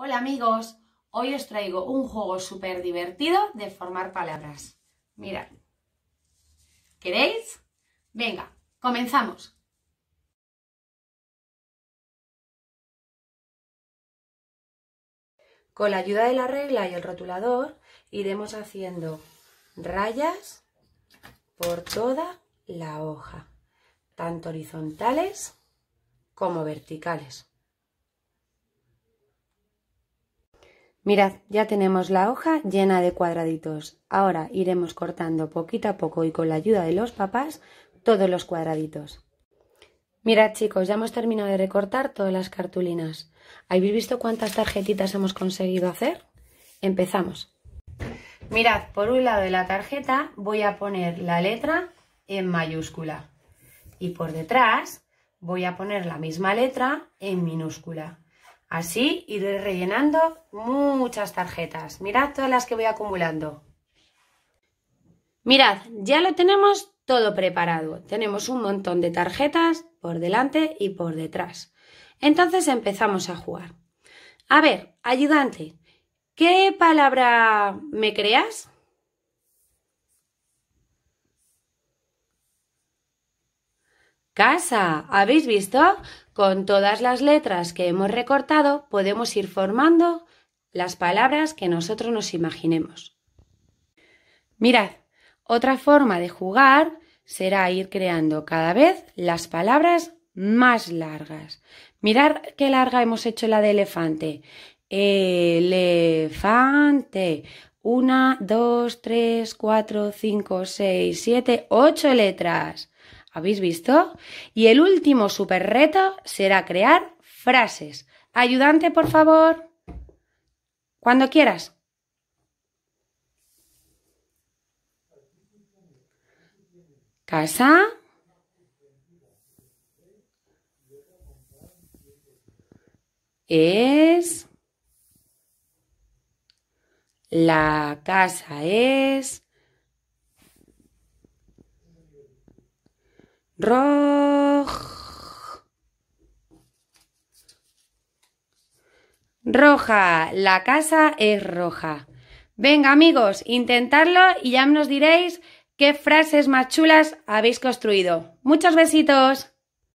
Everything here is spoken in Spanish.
Hola amigos, hoy os traigo un juego súper divertido de formar palabras. Mirad. ¿Queréis? Venga, comenzamos. Con la ayuda de la regla y el rotulador iremos haciendo rayas por toda la hoja, tanto horizontales como verticales. Mirad, ya tenemos la hoja llena de cuadraditos. Ahora iremos cortando poquito a poco y con la ayuda de los papás todos los cuadraditos. Mirad chicos, ya hemos terminado de recortar todas las cartulinas. ¿Habéis visto cuántas tarjetitas hemos conseguido hacer? Empezamos. Mirad, por un lado de la tarjeta voy a poner la letra en mayúscula y por detrás voy a poner la misma letra en minúscula. Así iré rellenando muchas tarjetas. Mirad todas las que voy acumulando. Mirad, ya lo tenemos todo preparado. Tenemos un montón de tarjetas por delante y por detrás. Entonces empezamos a jugar. A ver, ayudante, ¿qué palabra me creas? Casa. ¿Habéis visto? Con todas las letras que hemos recortado podemos ir formando las palabras que nosotros nos imaginemos. Mirad, otra forma de jugar será ir creando cada vez las palabras más largas. Mirad qué larga hemos hecho la de elefante. Elefante. Una, dos, tres, cuatro, cinco, seis, siete, ocho letras. ¿Habéis visto? Y el último super reto será crear frases. Ayudante, por favor. Cuando quieras. Casa. Es. La casa es. Roja. La casa es roja. Venga amigos, intentadlo y ya nos diréis qué frases más chulas habéis construido. Muchos besitos.